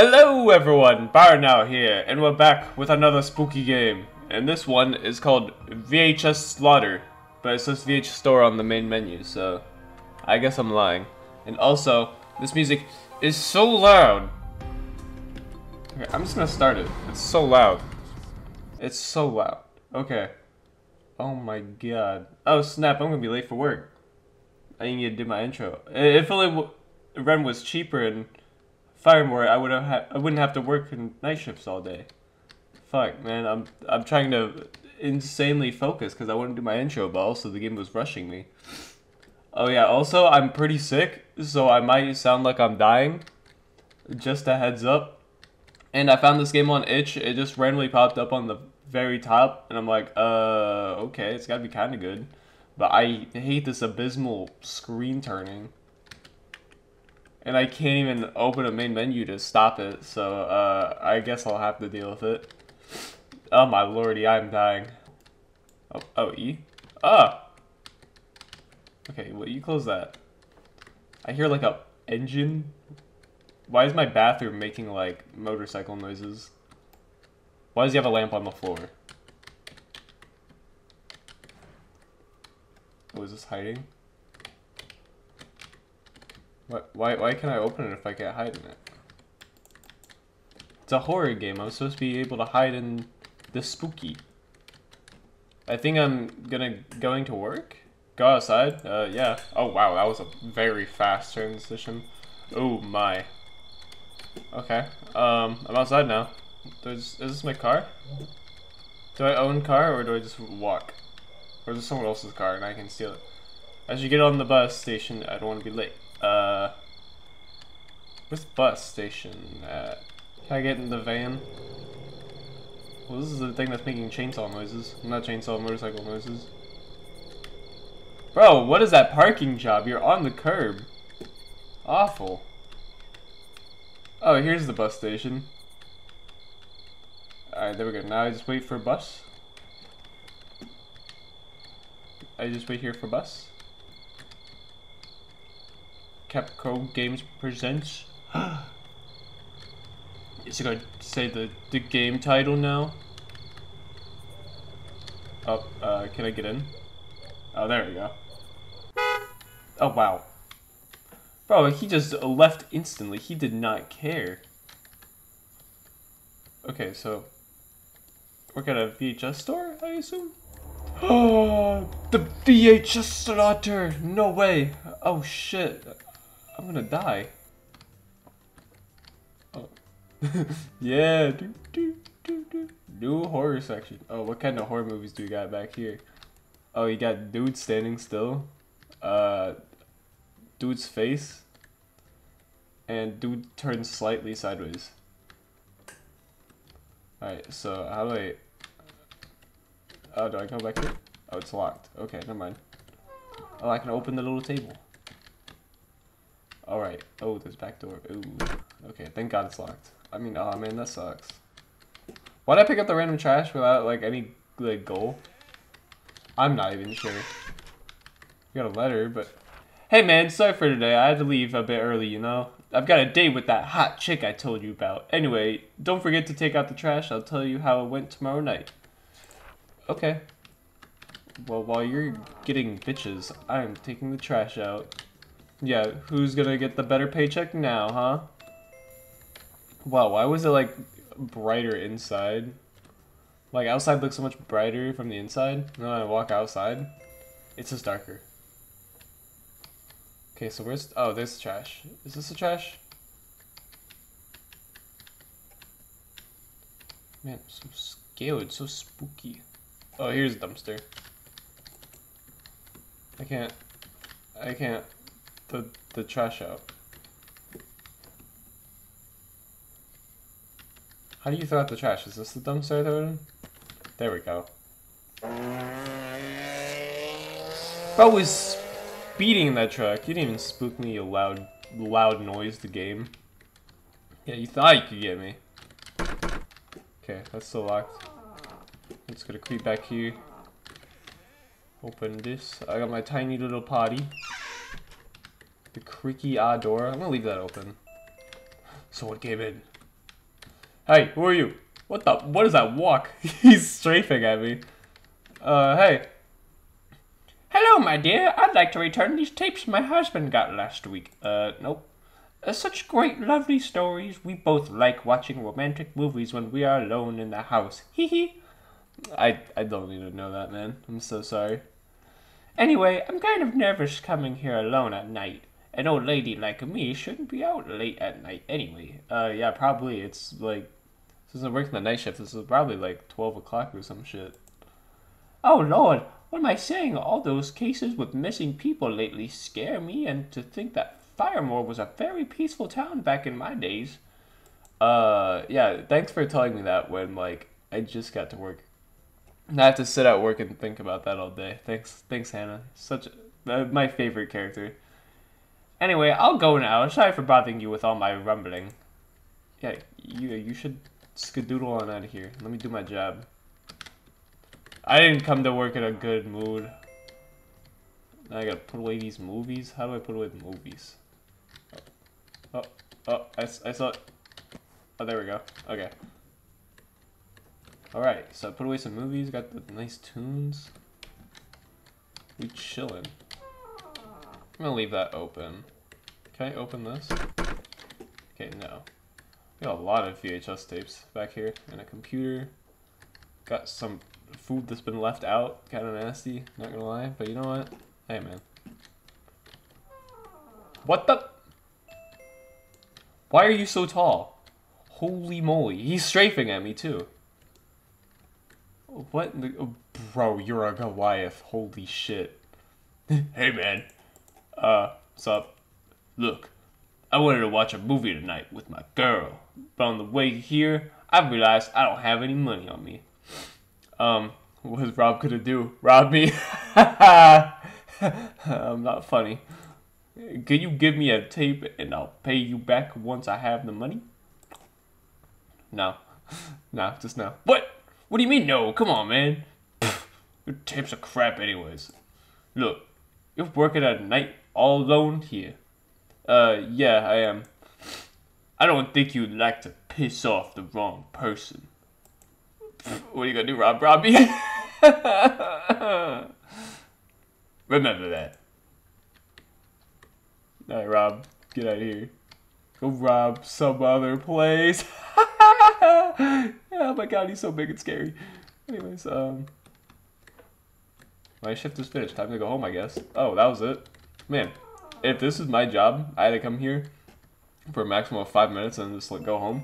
Hello everyone, Now here, and we're back with another spooky game. And this one is called VHS Slaughter, but it says VHS Store on the main menu, so I guess I'm lying. And also, this music is so loud. Okay, I'm just gonna start it. It's so loud. It's so loud. Okay. Oh my god. Oh snap, I'm gonna be late for work. I need to do my intro. If only Ren was cheaper and Firemore, I would have I wouldn't have to work in night shifts all day. Fuck, man, I'm I'm trying to insanely focus because I want to do my intro, but also the game was rushing me. Oh yeah, also I'm pretty sick, so I might sound like I'm dying. Just a heads up. And I found this game on itch. It just randomly popped up on the very top, and I'm like, uh, okay, it's gotta be kind of good. But I hate this abysmal screen turning. And I can't even open a main menu to stop it, so uh, I guess I'll have to deal with it. Oh my lordy, I'm dying. Oh, oh, E? Ah! Okay, well, you close that. I hear like a engine. Why is my bathroom making like motorcycle noises? Why does he have a lamp on the floor? Oh, this hiding? What, why, why can I open it if I can't hide in it? It's a horror game. I'm supposed to be able to hide in the spooky. I think I'm gonna going to work. Go outside. Uh, yeah. Oh wow, that was a very fast transition. Oh my. Okay. Um, I'm outside now. Does, is this my car? Do I own car or do I just walk? Or is this someone else's car and I can steal it? As you get on the bus station, I don't want to be late. Uh, where's the bus station at? Can I get in the van? Well, this is the thing that's making chainsaw noises. Not chainsaw, motorcycle noises. Bro, what is that parking job? You're on the curb. Awful. Oh, here's the bus station. Alright, there we go. Now I just wait for a bus. I just wait here for bus. Capcom Games presents. Is it going to say the, the game title now? Oh, uh, can I get in? Oh, there we go. Oh, wow. Bro, he just left instantly. He did not care. Okay, so Work at a VHS store, I assume? Oh, the VHS slaughter! No way! Oh shit! I'm gonna die. Oh. yeah, do, do, do, do. New horror section. Oh, what kind of horror movies do you got back here? Oh, you got dude standing still. Uh, dude's face. And dude turns slightly sideways. Alright, so how do I... Oh, do I go back here? Oh, it's locked. Okay, never mind. Oh, I can open the little table. Alright. Oh, there's back door. Ooh. Okay, thank god it's locked. I mean, oh man, that sucks. Why'd I pick up the random trash without, like, any, like, goal? I'm not even sure. We got a letter, but... Hey man, sorry for today. I had to leave a bit early, you know? I've got a date with that hot chick I told you about. Anyway, don't forget to take out the trash. I'll tell you how it went tomorrow night. Okay. Well, while you're getting bitches, I'm taking the trash out. Yeah, who's gonna get the better paycheck now, huh? Wow, why was it, like, brighter inside? Like, outside looks so much brighter from the inside. Then I walk outside, it's just darker. Okay, so where's... Oh, there's the trash. Is this the trash? Man, so scared, so spooky. Oh, here's a dumpster. I can't... I can't... The, the trash out. How do you throw out the trash? Is this the dumpster I throw it in? There we go. Bro was in that truck. You didn't even spook me, you loud, loud noise, the game. Yeah, you thought you could get me. Okay, that's still locked. I'm just gonna creep back here. Open this. I got my tiny little potty. Creaky ah door. I'm gonna leave that open. Someone came in. Hey, who are you? What the? What is that walk? He's strafing at me. Uh, hey. Hello, my dear. I'd like to return these tapes my husband got last week. Uh, nope. Uh, such great, lovely stories. We both like watching romantic movies when we are alone in the house. Hee hee. I, I don't even know that, man. I'm so sorry. Anyway, I'm kind of nervous coming here alone at night. An old lady like me shouldn't be out late at night anyway. Uh, yeah, probably. It's like, since I'm working the night shift, this is probably like 12 o'clock or some shit. Oh, Lord. What am I saying? All those cases with missing people lately scare me, and to think that Firemore was a very peaceful town back in my days. Uh, yeah, thanks for telling me that when, like, I just got to work. I have to sit at work and think about that all day. Thanks, thanks, Hannah. Such uh, my favorite character. Anyway, I'll go now. Sorry for bothering you with all my rumbling. Yeah, you you should skedoodle on out of here. Let me do my job. I didn't come to work in a good mood. Now I gotta put away these movies. How do I put away the movies? Oh, oh, oh I, I saw it. Oh, there we go. Okay. Alright, so I put away some movies, got the nice tunes. We chillin'. I'm gonna leave that open. Can I open this? Okay, no. We got a lot of VHS tapes back here, and a computer. Got some food that's been left out, kinda nasty, not gonna lie, but you know what? Hey man. What the? Why are you so tall? Holy moly. He's strafing at me too. What the, oh, bro, you're a Goliath. Holy shit. hey man. Uh, up? Look, I wanted to watch a movie tonight with my girl. But on the way here, I realized I don't have any money on me. Um, what is Rob gonna do? Rob me? I'm not funny. Can you give me a tape and I'll pay you back once I have the money? No. No, just no. What? What do you mean no? Come on, man. Your tapes are crap anyways. Look, you're working at night all alone here. Uh, yeah, I am. I don't think you'd like to piss off the wrong person. What are you gonna do, Rob Robbie? Remember that. Alright, Rob, get out of here. Go rob some other place. oh my god, he's so big and scary. Anyways, um... My shift is finished. Time to go home, I guess. Oh, that was it. Man, if this is my job, I had to come here for a maximum of five minutes and just like go home.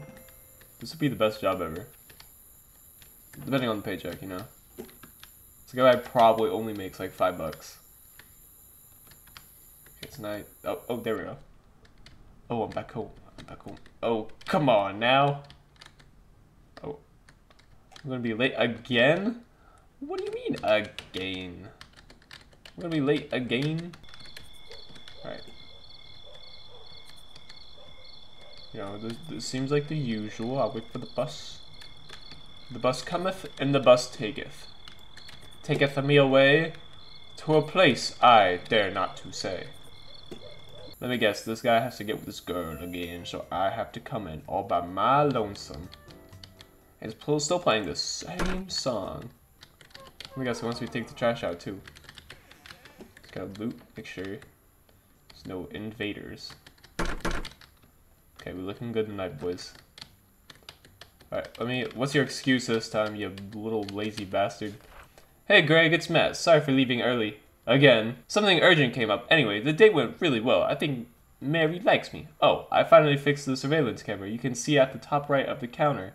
This would be the best job ever. Depending on the paycheck, you know. This guy probably only makes like five bucks. Okay, night. Oh, oh, there we go. Oh, I'm back home. I'm back home. Oh, come on now. Oh, I'm gonna be late again. What do you mean again? I'm gonna be late again. Alright. You know, this, this seems like the usual. I'll wait for the bus. The bus cometh, and the bus taketh. Taketh me away to a place I dare not to say. Let me guess, this guy has to get with this girl again, so I have to come in all by my lonesome. And it's still playing the same song. Let me guess, once we take the trash out too. Just gotta loot, make sure there's no invaders. Okay, we're looking good tonight, boys. Alright, let me, what's your excuse this time, you little lazy bastard? Hey Greg, it's Matt. Sorry for leaving early. Again, something urgent came up. Anyway, the date went really well. I think Mary likes me. Oh, I finally fixed the surveillance camera. You can see at the top right of the counter.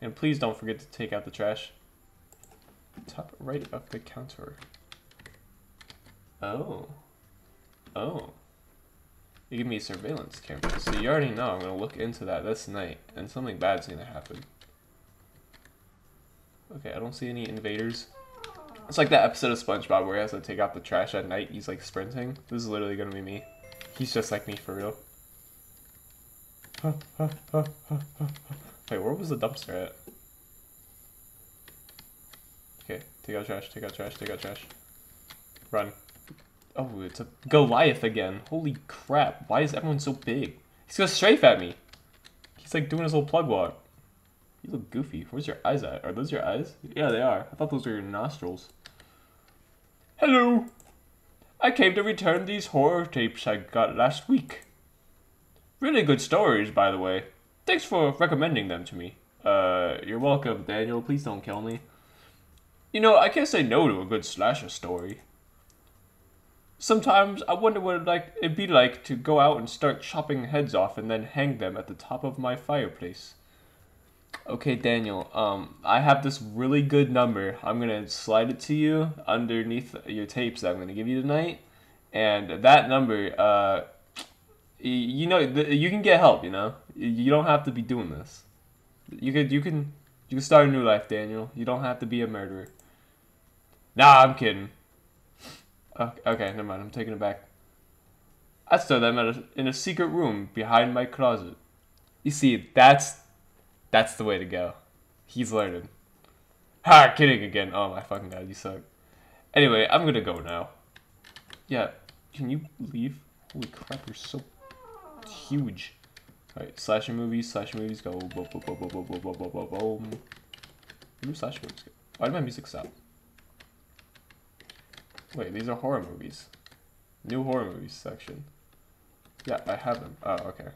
And please don't forget to take out the trash. Top right of the counter. Oh. Oh. You give me surveillance camera. So you already know I'm going to look into that this night. And something bad's going to happen. Okay, I don't see any invaders. It's like that episode of SpongeBob where he has to take out the trash at night. He's like sprinting. This is literally gonna be me. He's just like me for real. Wait, where was the dumpster at? Okay, take out trash, take out trash, take out trash. Run. Oh, it's a Goliath again. Holy crap, why is everyone so big? He's gonna strafe at me. He's like doing his little plug walk. You look goofy. Where's your eyes at? Are those your eyes? Yeah, they are. I thought those were your nostrils. Hello! I came to return these horror tapes I got last week. Really good stories, by the way. Thanks for recommending them to me. Uh, you're welcome, Daniel. Please don't kill me. You know, I can't say no to a good slasher story. Sometimes I wonder what it'd, like, it'd be like to go out and start chopping heads off and then hang them at the top of my fireplace. Okay, Daniel, um, I have this really good number. I'm gonna slide it to you underneath your tapes that I'm gonna give you tonight. And that number, uh, you know, you can get help, you know? You don't have to be doing this. You could, you can, you can start a new life, Daniel. You don't have to be a murderer. Nah, I'm kidding. Okay, never mind. I'm taking it back. I stole them a, in a secret room behind my closet. You see, that's that's the way to go. He's learning. Ha! Kidding again. Oh my fucking god, you suck. Anyway, I'm gonna go now. Yeah, can you leave? Holy crap, you're so huge. Alright, slasher movies, slasher movies go. Where do slasher movies go? Why did my music stop? Wait, these are horror movies. New horror movies section. Yeah, I have them. Oh, okay.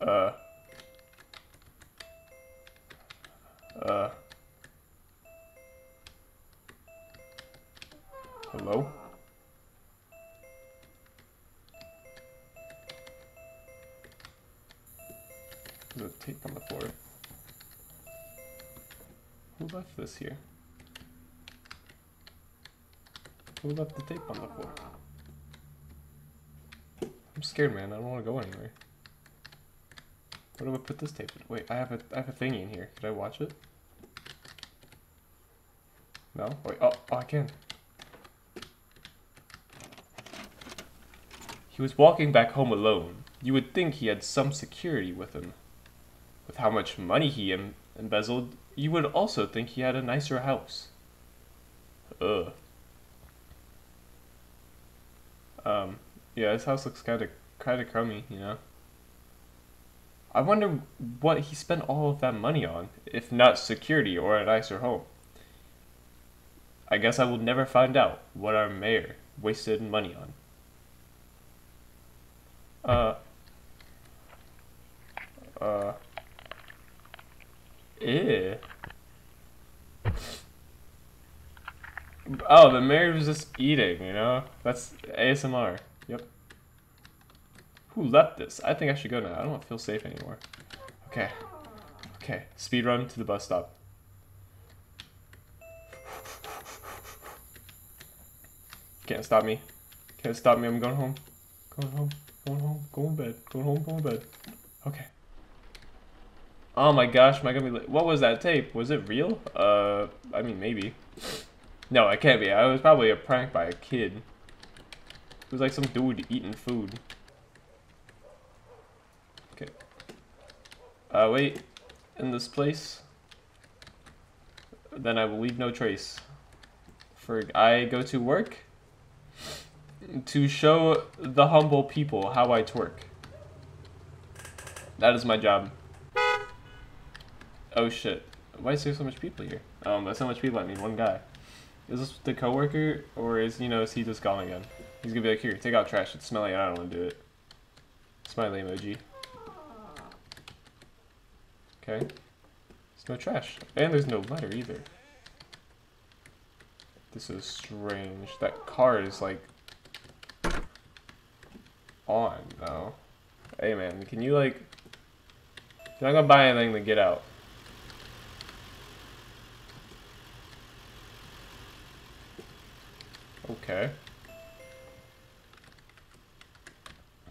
Uh. Uh. Hello? There's a tape on the floor. Who left this here? Who left the tape on the floor? I'm scared, man. I don't want to go anywhere. Where do I put this tape? Wait, I have a I have a thingy in here. Could I watch it? No? Wait, oh, oh, I can. He was walking back home alone. You would think he had some security with him. With how much money he em embezzled, you would also think he had a nicer house. Ugh. Um, yeah, his house looks kind of kind of crummy, you know. I wonder what he spent all of that money on, if not security or a nicer home. I guess I will never find out what our mayor wasted money on. Uh. Uh. Ew. Oh, the Mary was just eating, you know? That's ASMR. Yep. Who left this? I think I should go now. I don't feel safe anymore. Okay. Okay. Speed run to the bus stop. Can't stop me. Can't stop me. I'm going home. Going home. Going home. Going bed. Going home. Going bed. Okay. Oh my gosh, am I gonna be What was that tape? Was it real? Uh, I mean, maybe. No, it can't be. I was probably a prank by a kid. It was like some dude eating food. Okay. Uh, wait. In this place. Then I will leave no trace. For I go to work to show the humble people how I twerk. That is my job. Oh shit. Why is there so much people here? Um, so much people, I mean one guy. Is this the coworker, or is, you know, is he just gone again? He's gonna be like, here, take out trash, it's smelly, I don't wanna do it. Smiley emoji. Okay. There's no trash. And there's no letter either. This is strange. That car is like on though. Hey man, can you like you're not gonna buy anything to get out. Okay.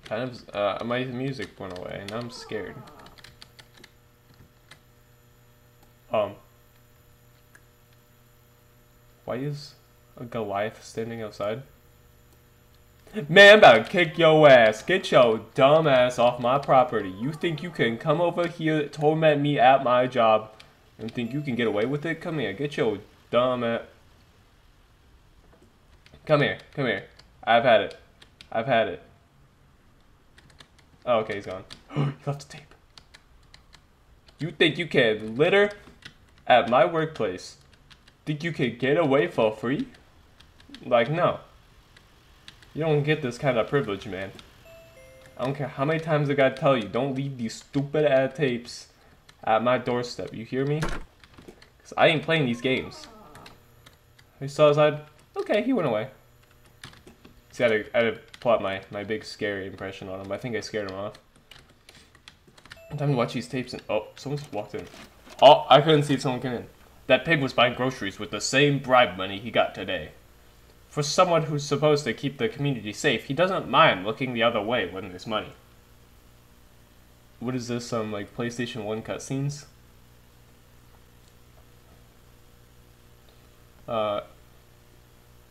Kind of, uh, my music went away, and I'm scared. Um. Why is a Goliath standing outside? Man, I'm about to kick your ass. Get your dumb ass off my property. You think you can come over here, torment me at my job, and think you can get away with it? Come here, get your dumb ass. Come here, come here. I've had it. I've had it. Oh, okay, he's gone. he left the tape. You think you can litter at my workplace? Think you can get away for free? Like, no. You don't get this kind of privilege, man. I don't care how many times I gotta tell you, don't leave these stupid ad tapes at my doorstep. You hear me? Because I ain't playing these games. He saw his head. Okay, he went away. See, I had to, I had to my, my big scary impression on him. I think I scared him off. Time to watch these tapes and... Oh, someone's walked in. Oh, I couldn't see if someone came in. That pig was buying groceries with the same bribe money he got today. For someone who's supposed to keep the community safe, he doesn't mind looking the other way when there's money. What is this, um, like, PlayStation 1 cutscenes? Uh,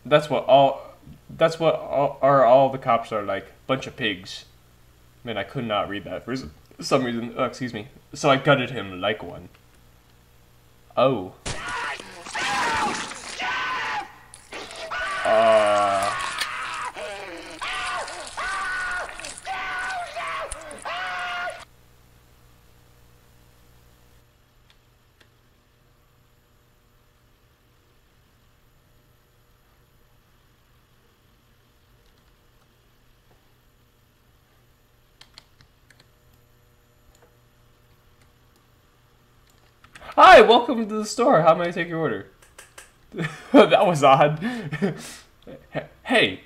that's what all that's what all, are all the cops are like bunch of pigs. Man i could not read that for some reason oh, excuse me. So i gutted him like one. Oh Hi, welcome to the store. How may I take your order? that was odd. hey,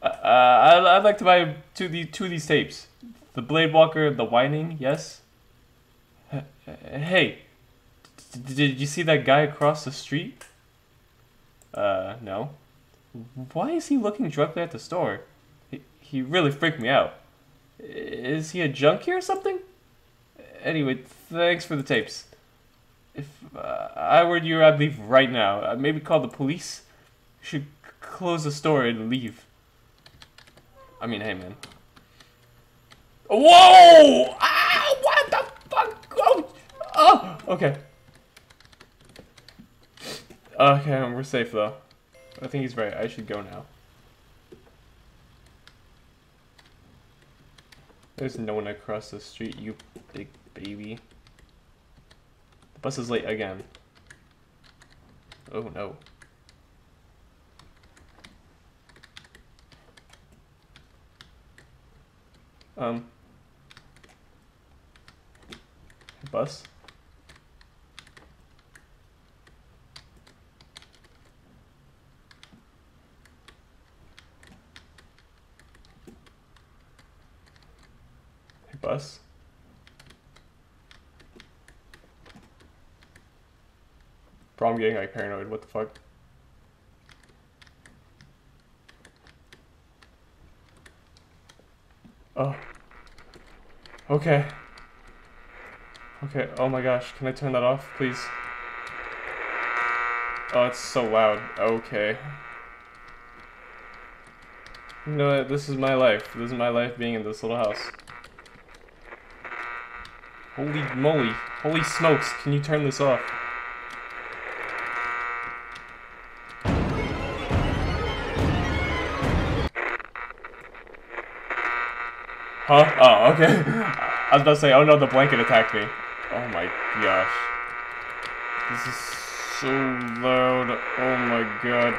uh, I'd, I'd like to buy two, the, two of these tapes. The Blade Walker, The Whining, yes? Hey, did you see that guy across the street? Uh, no. Why is he looking directly at the store? He, he really freaked me out. Is he a junkie or something? Anyway, thanks for the tapes. If uh, I were you, I'd leave right now. Uh, maybe call the police. You should close the store and leave. I mean, hey, man. Whoa! Ah, what the fuck? Oh, oh, okay. Okay, we're safe though. I think he's right. I should go now. There's no one across the street, you big baby. Bus is late again. Oh no. Um. Bus? bus? Bro, I'm getting like paranoid. What the fuck? Oh. Okay. Okay, oh my gosh. Can I turn that off, please? Oh, it's so loud. Okay. You know what? This is my life. This is my life being in this little house. Holy moly. Holy smokes. Can you turn this off? Huh? Oh, okay. I was about to say, oh no, the blanket attacked me. Oh my gosh. This is so loud. Oh my god.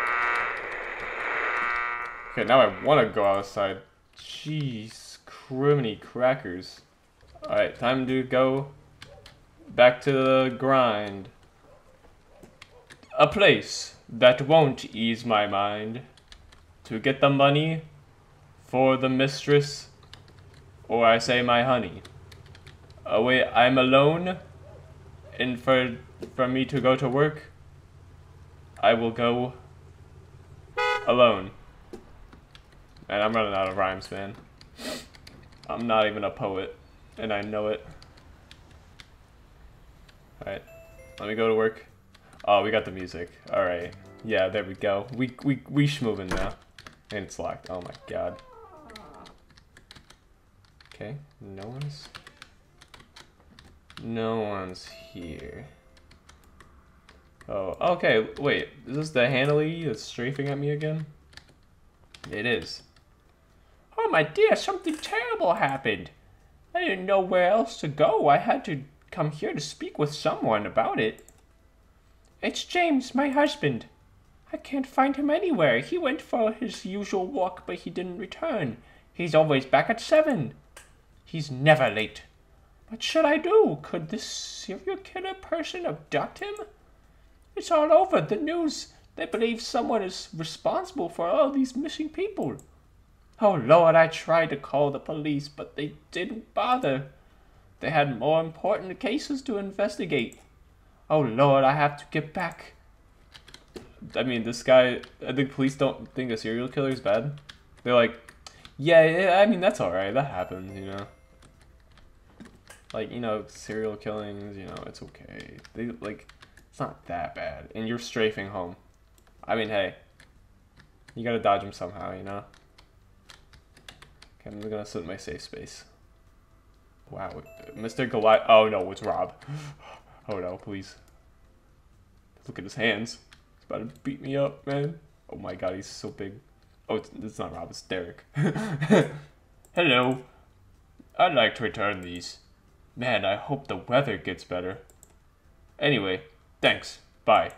Okay, now I want to go outside. Jeez, criminy crackers. Alright, time to go back to the grind. A place that won't ease my mind. To get the money for the mistress or I say my honey. Oh wait, I'm alone, and for, for me to go to work, I will go alone. And I'm running out of rhymes, man. I'm not even a poet, and I know it. Alright, let me go to work. Oh, we got the music. Alright. Yeah, there we go. We, we, we schmoving now. And it's locked. Oh my god. Okay, no one's... No one's here. Oh, okay, wait. Is this the Hanley that's strafing at me again? It is. Oh my dear, something terrible happened. I didn't know where else to go. I had to come here to speak with someone about it. It's James, my husband. I can't find him anywhere. He went for his usual walk, but he didn't return. He's always back at seven. He's never late. What should I do? Could this serial killer person abduct him? It's all over the news. They believe someone is responsible for all these missing people. Oh Lord, I tried to call the police, but they didn't bother. They had more important cases to investigate. Oh Lord, I have to get back. I mean, this guy, I think police don't think a serial killer is bad. They're like, yeah, yeah, I mean, that's alright, that happens, you know like you know serial killings you know it's okay. They like it's not that bad. And you're strafing home. I mean hey you gotta dodge them somehow you know? Okay i'm gonna sit in my safe space. Wow mr goliath oh no it's rob. Oh no please. Look at his hands. He's about to beat me up man. Oh my god he's so big. Oh it's, it's not rob it's derek. Hello. I'd like to return these Man, I hope the weather gets better. Anyway, thanks. Bye.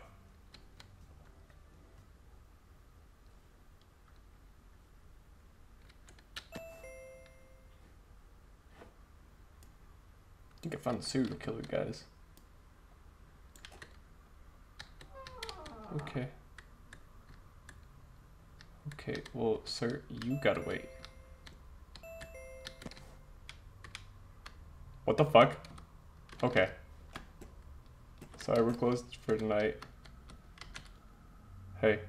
I think I found the serial killer, guys. Okay. Okay, well, sir, you gotta wait. What the fuck? Okay. Sorry, we're closed for tonight. Hey.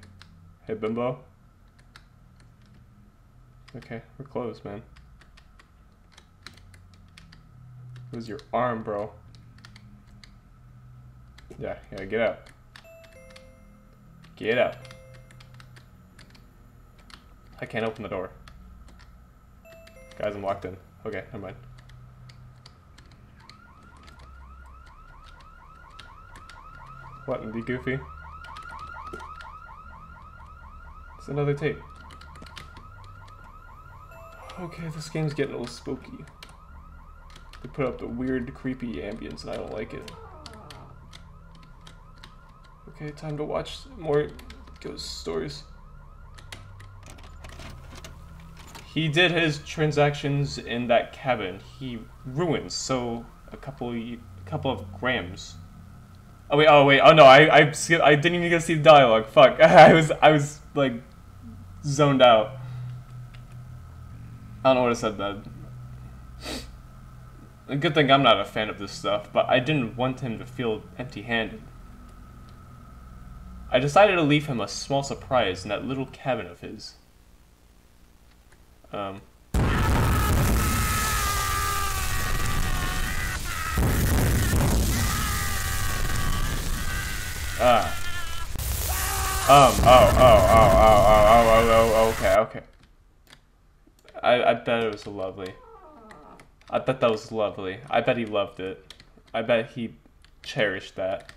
Hey, Bimbo. Okay, we're closed, man. Where's your arm, bro? Yeah, yeah, get out. Get out. I can't open the door. Guys, I'm locked in. Okay, never mind. What, be goofy? It's another tape. Okay, this game's getting a little spooky. They put up the weird, creepy ambience and I don't like it. Okay, time to watch more ghost stories. He did his transactions in that cabin. He ruined so a couple a couple of grams Oh wait, oh wait, oh no, I I, I didn't even get to see the dialogue. Fuck, I was I was like zoned out. I don't know what I said then. Good thing I'm not a fan of this stuff, but I didn't want him to feel empty-handed. I decided to leave him a small surprise in that little cabin of his. Um, Ah. Um, oh, oh, oh, oh, oh, oh, oh, oh, okay, okay. I, I bet it was lovely. I bet that was lovely. I bet he loved it. I bet he cherished that.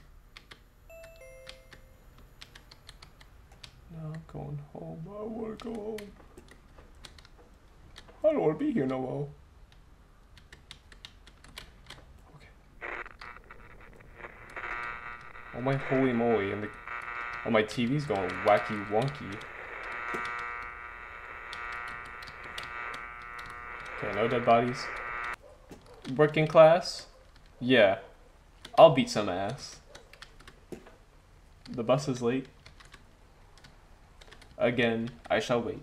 No, I'm going home. I want to go home. I don't want to be here no more. Oh my holy moly, and the oh my TV's going wacky wonky. Okay, no dead bodies. Working class? Yeah. I'll beat some ass. The bus is late. Again, I shall wait.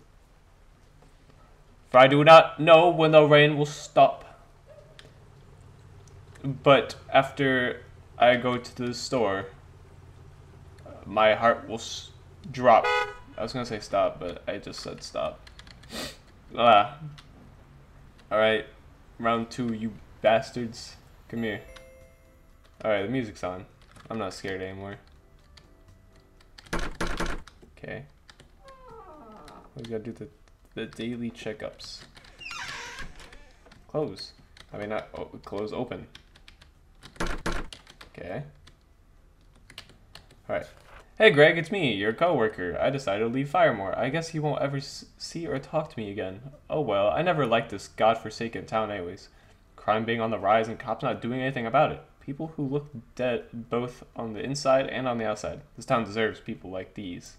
For I do not know when the rain will stop. But after I go to the store, my heart will drop. I was gonna say stop, but I just said stop. Ah. Alright, round two, you bastards. Come here. Alright, the music's on. I'm not scared anymore. Okay. We gotta do the, the daily checkups. Close. I mean, not oh, close, open. Okay. Alright. Hey Greg, it's me, your coworker. I decided to leave Firemore. I guess he won't ever see or talk to me again. Oh well, I never liked this godforsaken town anyways. crime being on the rise and cops not doing anything about it. People who look dead both on the inside and on the outside. This town deserves people like these.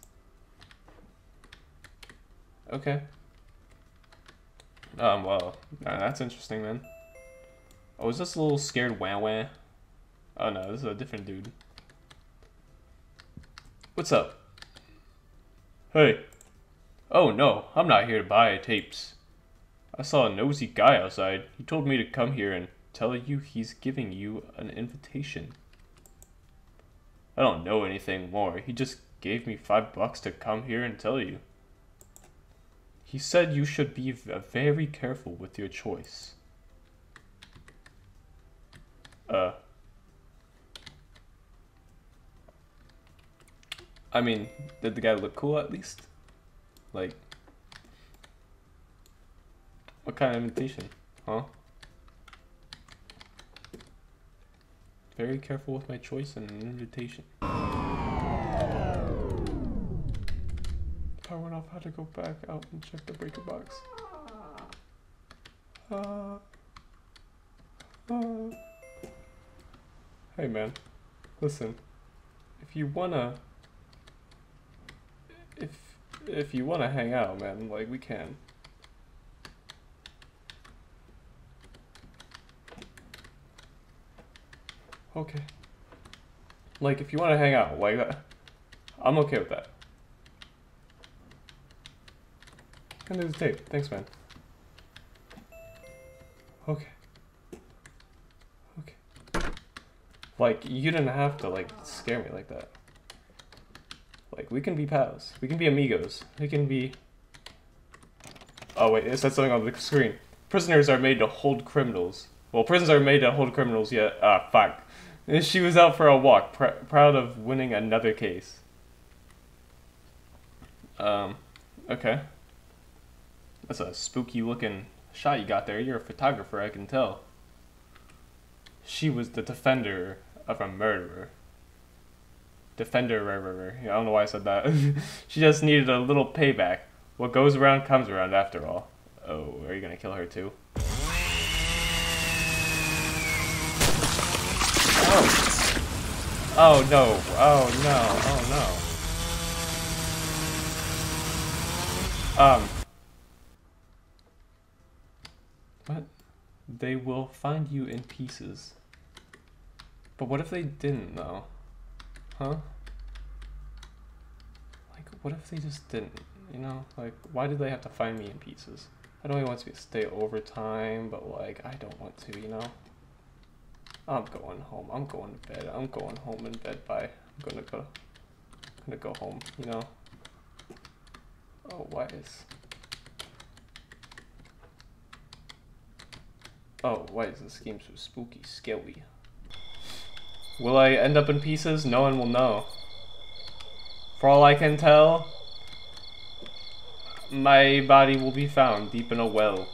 Okay. Um, well, that's interesting then. Oh, is this a little scared wah wah? Oh no, this is a different dude. What's up? Hey. Oh no, I'm not here to buy tapes. I saw a nosy guy outside. He told me to come here and tell you he's giving you an invitation. I don't know anything more. He just gave me five bucks to come here and tell you. He said you should be very careful with your choice. Uh. I mean, did the guy look cool at least? Like, what kind of invitation? Huh? Very careful with my choice and an invitation. Power went off, had to go back out and check the breaker box. Uh, uh. Hey man, listen, if you wanna, if, if you wanna hang out, man, like, we can. Okay. Like, if you want to hang out like that, I'm okay with that. And there's a tape. Thanks, man. Okay. Okay. Like, you didn't have to, like, scare me like that. Like, we can be pals. We can be amigos. We can be... Oh, wait, it said something on the screen. Prisoners are made to hold criminals. Well, prisons are made to hold criminals yet. Ah, fuck. She was out for a walk, pr proud of winning another case. Um, okay. That's a spooky looking shot you got there. You're a photographer, I can tell. She was the defender of a murderer. Defender, I don't know why I said that. she just needed a little payback. What goes around comes around after all. Oh, are you gonna kill her too? Oh. Oh no. Oh no. Oh no. Um. What? They will find you in pieces. But what if they didn't though? Huh? Like, what if they just didn't? You know, like, why did they have to find me in pieces? I he wants me to stay overtime, but like, I don't want to, you know? I'm going home. I'm going to bed. I'm going home in bed. Bye. I'm gonna go. I'm gonna go home. You know. Oh, why is? Oh, why is this game so spooky, scary? Will I end up in pieces? No one will know. For all I can tell, my body will be found deep in a well.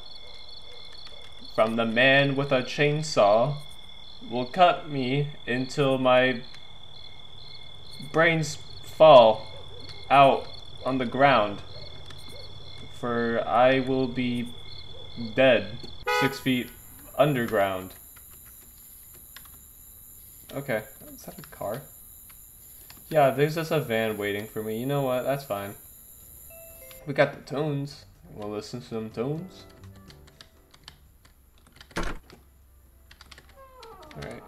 From the man with a chainsaw will cut me until my brains fall out on the ground. For I will be dead six feet underground. Okay, is that a car? Yeah, there's just a van waiting for me. You know what? That's fine. We got the tones. Wanna listen to some tones? Alright.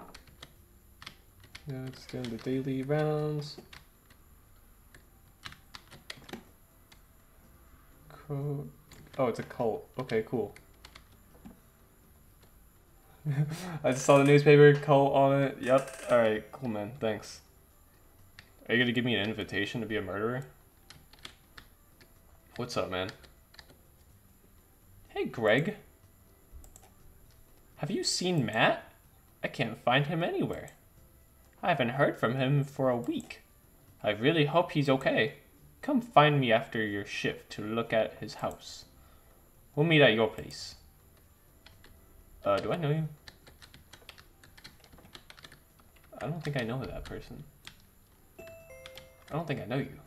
Yeah, it's doing the daily rounds. Oh, it's a cult. Okay, cool. I just saw the newspaper cult on it. Yep. Alright, cool, man. Thanks. Are you gonna give me an invitation to be a murderer? What's up, man? Hey, Greg. Have you seen Matt? I can't find him anywhere. I haven't heard from him for a week. I really hope he's okay. Come find me after your shift to look at his house. We'll meet at your place. Uh, do I know you? I don't think I know that person. I don't think I know you.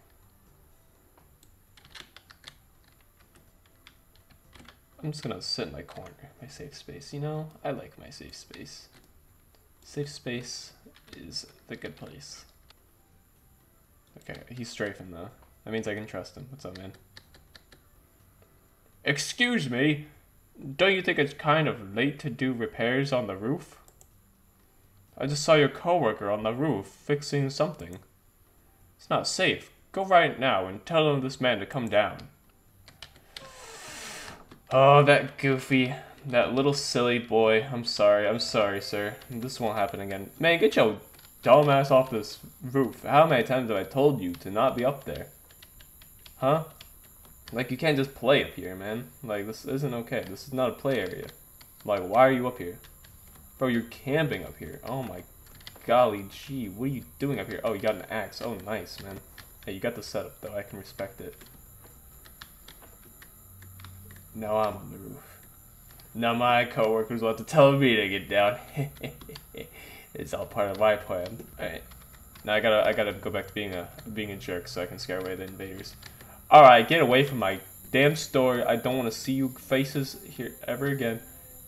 I'm just gonna sit in my corner, my safe space. You know, I like my safe space. Safe space is the good place. Okay, he's strafing though. That means I can trust him. What's up, man? Excuse me, don't you think it's kind of late to do repairs on the roof? I just saw your coworker on the roof fixing something. It's not safe. Go right now and tell him this man to come down. Oh, that goofy, that little silly boy. I'm sorry, I'm sorry, sir. This won't happen again. Man, get your dumbass off this roof. How many times have I told you to not be up there? Huh? Like, you can't just play up here, man. Like, this isn't okay. This is not a play area. Like, why are you up here? Bro, you're camping up here. Oh my golly gee, what are you doing up here? Oh, you got an axe. Oh, nice, man. Hey, you got the setup, though. I can respect it. Now I'm on the roof. Now my coworkers will have to tell me to get down. it's all part of my plan. Alright. Now I gotta I gotta go back to being a being a jerk so I can scare away the invaders. Alright, get away from my damn store. I don't want to see you faces here ever again.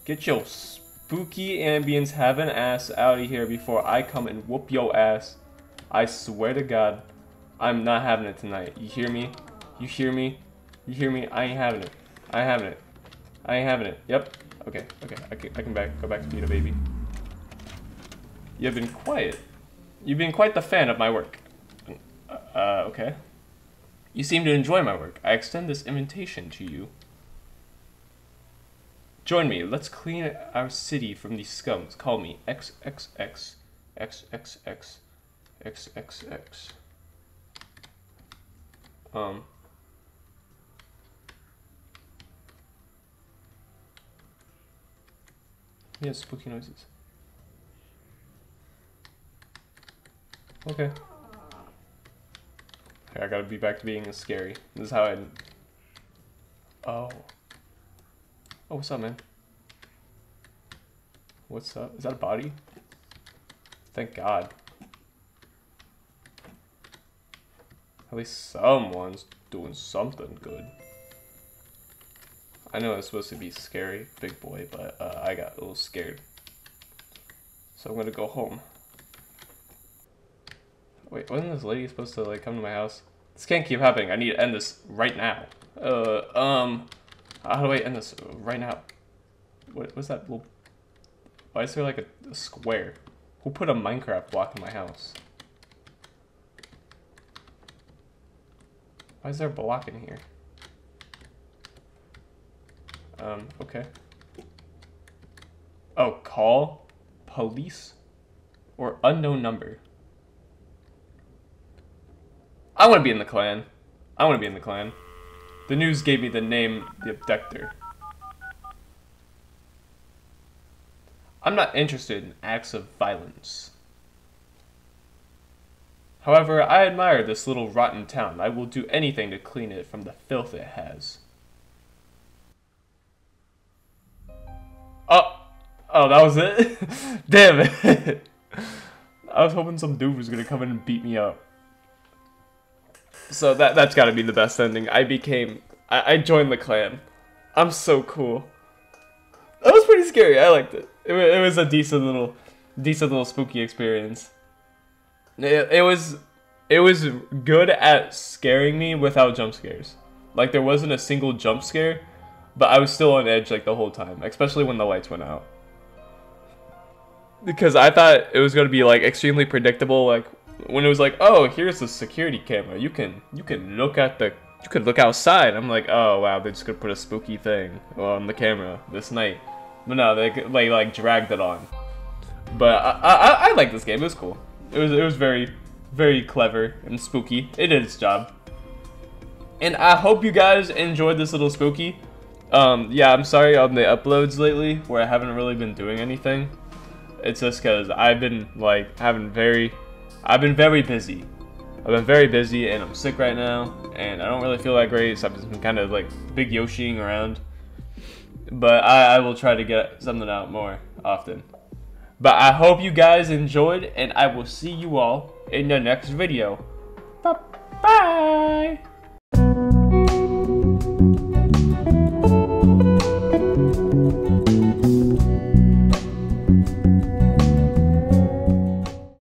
Get your spooky ambience having ass out of here before I come and whoop your ass. I swear to God, I'm not having it tonight. You hear me? You hear me? You hear me? I ain't having it. I ain't having it. I ain't having it. Yep. Okay, okay. I can, I can back, go back to being a baby. You've been quiet. You've been quite the fan of my work. Uh, okay. You seem to enjoy my work. I extend this invitation to you. Join me. Let's clean our city from these scums. Call me XXX XXX XXX. Um. Yeah, spooky noises. Okay. I gotta be back to being scary. This is how I... Oh. Oh, what's up, man? What's up? Is that a body? Thank God. At least someone's doing something good. I know it's supposed to be scary, big boy, but uh, I got a little scared. So I'm gonna go home. Wait, wasn't this lady supposed to like come to my house? This can't keep happening. I need to end this right now. Uh, um, how do I end this right now? What was that little? Why is there like a, a square? Who put a Minecraft block in my house? Why is there a block in here? Um, okay. Oh, call police or unknown number. I want to be in the clan. I want to be in the clan. The news gave me the name the abductor. I'm not interested in acts of violence. However, I admire this little rotten town. I will do anything to clean it from the filth it has. Oh, oh, that was it? Damn it. I was hoping some dude was gonna come in and beat me up. So that that's gotta be the best ending. I became, I, I joined the clan. I'm so cool. That was pretty scary. I liked it. It, it was a decent little, decent little spooky experience. It, it was, it was good at scaring me without jump scares. Like there wasn't a single jump scare but I was still on edge like the whole time, especially when the lights went out. Because I thought it was gonna be like extremely predictable, like when it was like, oh, here's the security camera. You can you can look at the you could look outside. I'm like, oh wow, they're just gonna put a spooky thing on the camera this night. But no, they like like dragged it on. But I, I I like this game. It was cool. It was it was very very clever and spooky. It did its job. And I hope you guys enjoyed this little spooky. Um, yeah, I'm sorry on the uploads lately where I haven't really been doing anything. It's just because I've been like having very, I've been very busy. I've been very busy and I'm sick right now and I don't really feel that great, so I've just been kind of like big Yoshiing around. But I, I will try to get something out more often. But I hope you guys enjoyed and I will see you all in the next video. Bye bye!